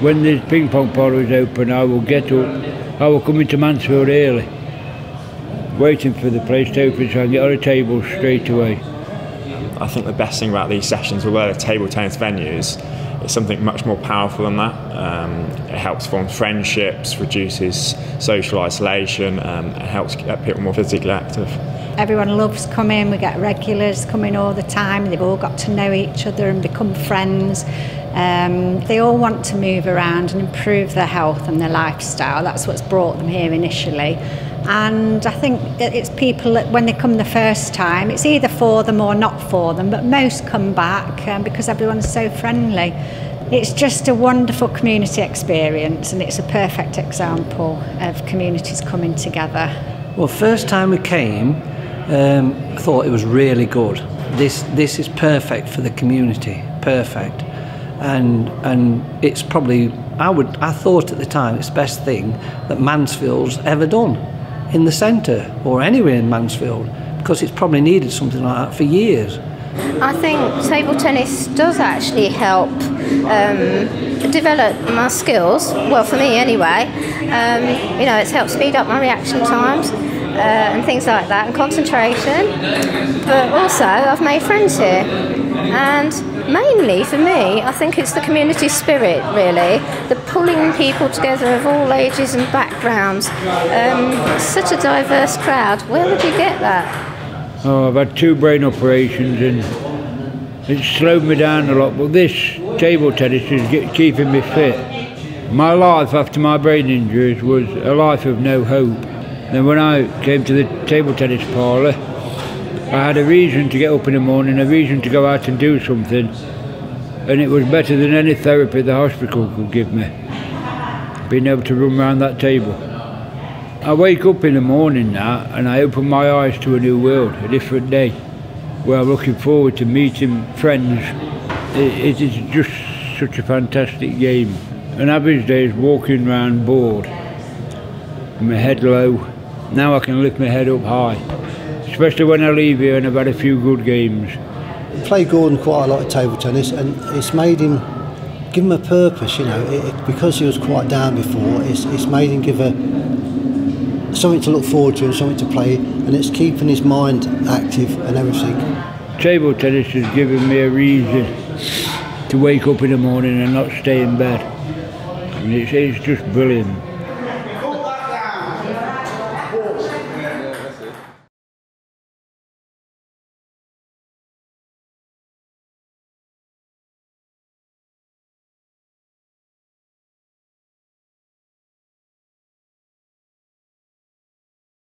when the ping pong parlour is open, I will get up, I will come into Mansfield early, waiting for the place to open so I can get on a table straight away. I think the best thing about these sessions with the table tennis venues is something much more powerful than that. Um, it helps form friendships, reduces social isolation, um, it helps get people more physically active. Everyone loves coming, we get regulars coming all the time, they've all got to know each other and become friends. Um, they all want to move around and improve their health and their lifestyle. That's what's brought them here initially. And I think it's people that when they come the first time, it's either for them or not for them, but most come back um, because everyone's so friendly. It's just a wonderful community experience and it's a perfect example of communities coming together. Well, first time we came, um, thought it was really good. This this is perfect for the community, perfect, and and it's probably I would I thought at the time it's the best thing that Mansfield's ever done in the centre or anywhere in Mansfield because it's probably needed something like that for years. I think table tennis does actually help um, develop my skills. Well, for me anyway. Um, you know, it's helped speed up my reaction times uh, and things like that, and concentration. But also, I've made friends here, and mainly for me, I think it's the community spirit, really, the pulling people together of all ages and backgrounds. Um, such a diverse crowd. Where would you get that? Oh, I've had two brain operations and it's slowed me down a lot, but this table tennis is keeping me fit. My life after my brain injuries was a life of no hope. Then when I came to the table tennis parlour, I had a reason to get up in the morning, a reason to go out and do something, and it was better than any therapy the hospital could give me, being able to run around that table. I wake up in the morning now and I open my eyes to a new world, a different day, where I'm looking forward to meeting friends. it, it is just such a fantastic game. An average day is walking around bored, my head low. Now I can lift my head up high, especially when I leave here and I've had a few good games. I played Gordon quite a lot of table tennis and it's made him give him a purpose, you know, it, because he was quite down before, it's, it's made him give a something to look forward to and something to play, and it's keeping his mind active and everything. Table tennis has given me a reason to wake up in the morning and not stay in bed. And it's, it's just brilliant.